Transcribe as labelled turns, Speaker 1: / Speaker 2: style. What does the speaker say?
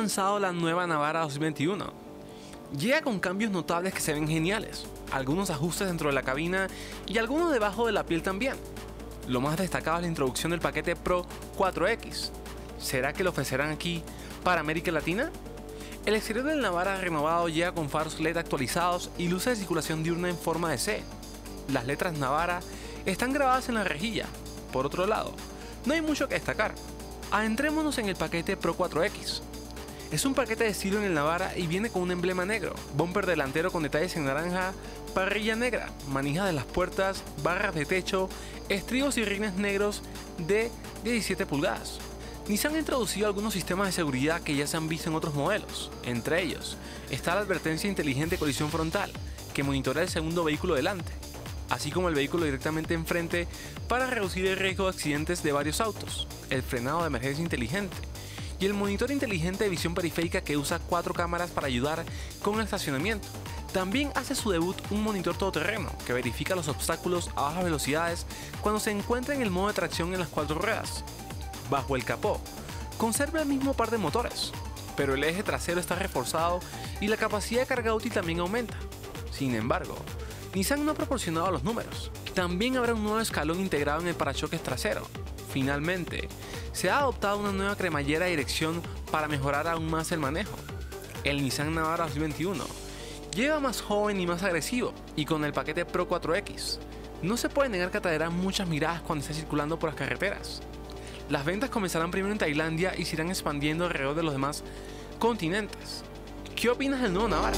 Speaker 1: lanzado la nueva Navara 2021. Llega con cambios notables que se ven geniales, algunos ajustes dentro de la cabina y algunos debajo de la piel también. Lo más destacado es la introducción del paquete Pro 4X. ¿Será que lo ofrecerán aquí para América Latina? El exterior del Navara renovado llega con faros LED actualizados y luces de circulación diurna en forma de C. Las letras Navara están grabadas en la rejilla. Por otro lado, no hay mucho que destacar. Adentrémonos en el paquete Pro 4X. Es un paquete de estilo en el Navara y viene con un emblema negro, bumper delantero con detalles en naranja, parrilla negra, manijas de las puertas, barras de techo, estribos y rines negros de 17 pulgadas. Nissan ha introducido algunos sistemas de seguridad que ya se han visto en otros modelos. Entre ellos está la advertencia inteligente de colisión frontal, que monitorea el segundo vehículo delante, así como el vehículo directamente enfrente para reducir el riesgo de accidentes de varios autos, el frenado de emergencia inteligente y el monitor inteligente de visión periférica que usa cuatro cámaras para ayudar con el estacionamiento. También hace su debut un monitor todoterreno que verifica los obstáculos a bajas velocidades cuando se encuentra en el modo de tracción en las cuatro ruedas. Bajo el capó, conserva el mismo par de motores, pero el eje trasero está reforzado y la capacidad de carga útil también aumenta. Sin embargo, Nissan no ha proporcionado los números. También habrá un nuevo escalón integrado en el parachoques trasero. Finalmente, se ha adoptado una nueva cremallera de dirección para mejorar aún más el manejo. El Nissan Navara 2021 lleva más joven y más agresivo y con el paquete Pro 4X. No se puede negar que atraerá muchas miradas cuando esté circulando por las carreteras. Las ventas comenzarán primero en Tailandia y se irán expandiendo alrededor de los demás continentes. ¿Qué opinas del nuevo Navara?